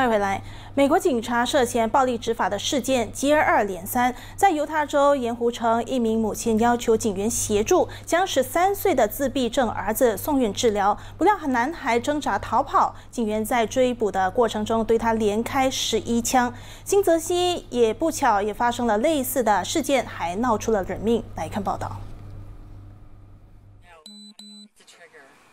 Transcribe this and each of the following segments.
快回来。美国警察涉嫌暴力执法的事件接二连三，在犹他州盐湖城，一名母亲要求警员协助将十三岁的自闭症儿子送院治疗，不料男孩挣扎逃跑，警员在追捕的过程中对他连开十一枪。新泽西也不巧也发生了类似的事件，还闹出了人命。来看报道。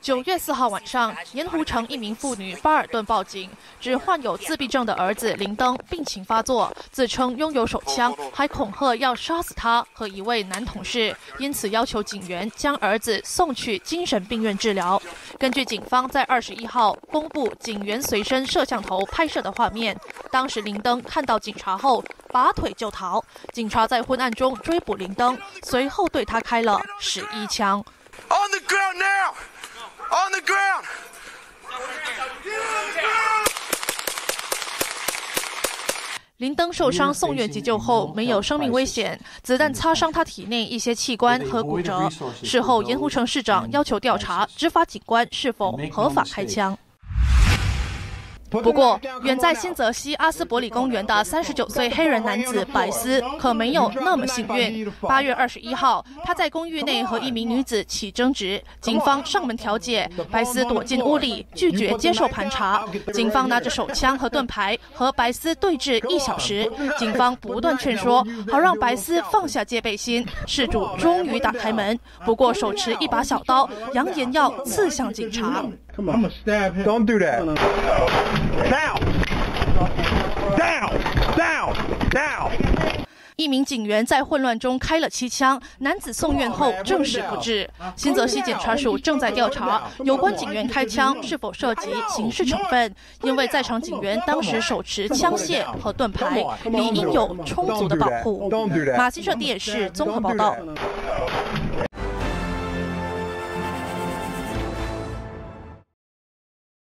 九月四号晚上，盐湖城一名妇女巴尔顿报警，指患有自闭症的儿子林登病情发作，自称拥有手枪，还恐吓要杀死他和一位男同事，因此要求警员将儿子送去精神病院治疗。根据警方在二十一号公布警员随身摄像头拍摄的画面，当时林登看到警察后拔腿就逃，警察在昏暗中追捕林登，随后对他开了十一枪。On the ground. 林登受伤送院急救后没有生命危险，子弹擦伤他体内一些器官和骨折。事后，盐湖城市长要求调查执法警官是否合法开枪。不过，远在新泽西阿斯伯里公园的三十九岁黑人男子白斯可没有那么幸运。八月二十一号，他在公寓内和一名女子起争执，警方上门调解，白斯躲进屋里，拒绝接受盘查。警方拿着手枪和盾牌和白斯对峙一小时，警方不断劝说，好让白斯放下戒备心。事主终于打开门，不过手持一把小刀，扬言要刺向警察。Come on. I'm gonna stab him. Don't do that. Down. Down. Down. Down. 一名警员在混乱中开了七枪，男子送院后证实不治。新泽西检察署正在调查有关警员开枪是否涉及刑事成分，因为在场警员当时手持枪械和盾牌，理应有充足的保护。马新社电视综合报道。